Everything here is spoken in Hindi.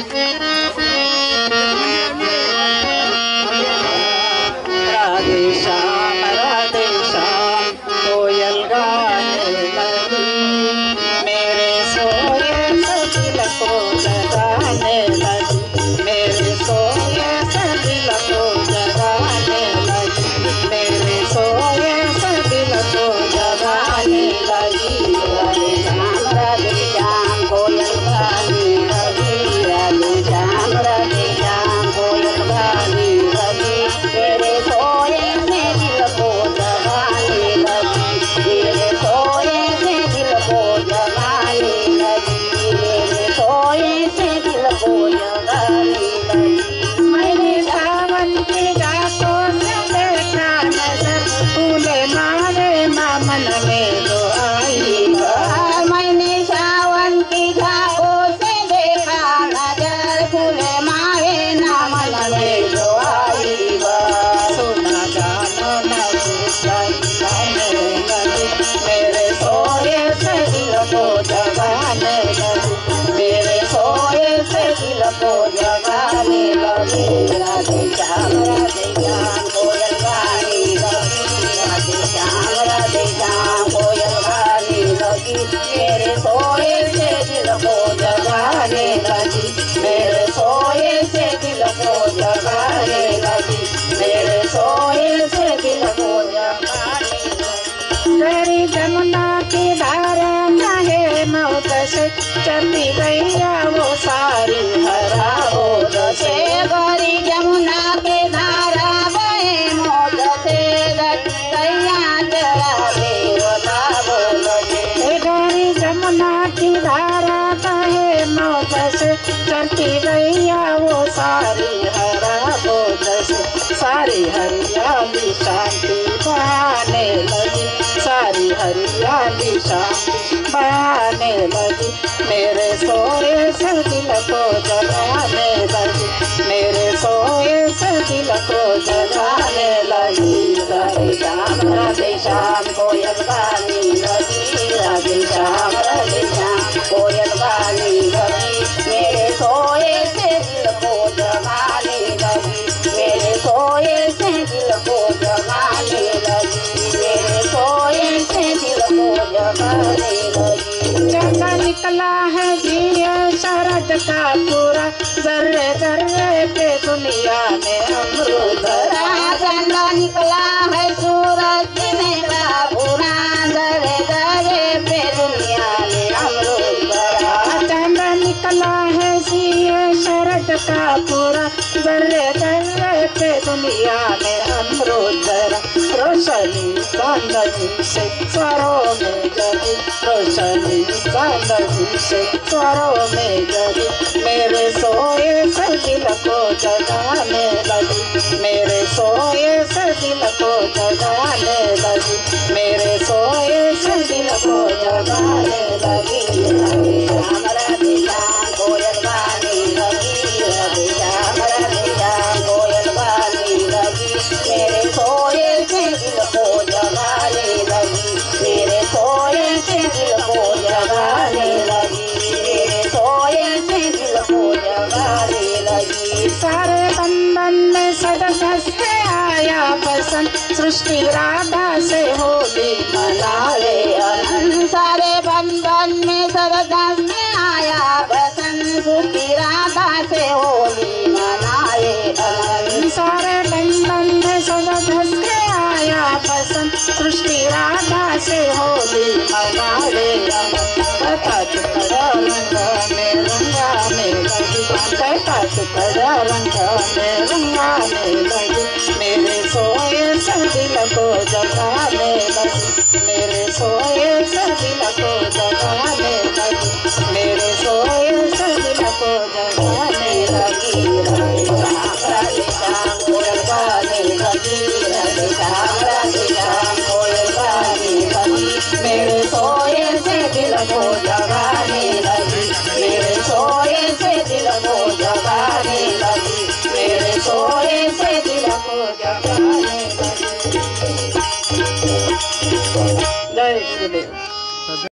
राधे चली गैया वो सारी। चलती गैया वो सारी हरा हो जैसे सारी हरियाली शांति बहाने लगी। सारी हरियाली शांति बहाने लगी। मेरे सोए से दिल को जगाने लगी। मेरे सोए से दिल को जगाने लगी। राधे श्याम राधे श्याम, कोयल गाने लगी। राधे श्याम राधे श्याम, कोयल गाने निकला है जिया शरद का पूरा। जर्रे जर्रे पे दुनिया में अमरूद चंदा निकला है सूरज मेरा पूरा। जर्रे जर्रे पे दुनिया में अमरूद चंदा निकला है जिया शरद का पूरा। जर्रे जर्रे रोशनी चांदनी से स्वरों में जगी रोशनी चांदनी से स्वरों में जगी मेरे सोए से दिल को जगाने लगी मेरे सोए से दिल को जगाने लगी मेरे सोए से दिल को जगाने लगी श्याम राधे कोयल सृष्टि राधा से होली मनावे सारे बंधन में सदस्य से आया। पसंद सृष्टि राधा से होली सारे बंधन में सदस्य से आया। पसंद सृष्टि राधा से होली मनावे रंग में लगी कथा चुकड़ा रंग में सोए सजन को जगाने लगी मेरे सोए सजन को जगाने लगी राधे श्याम राधे श्याम कोयल गाने लगी राधे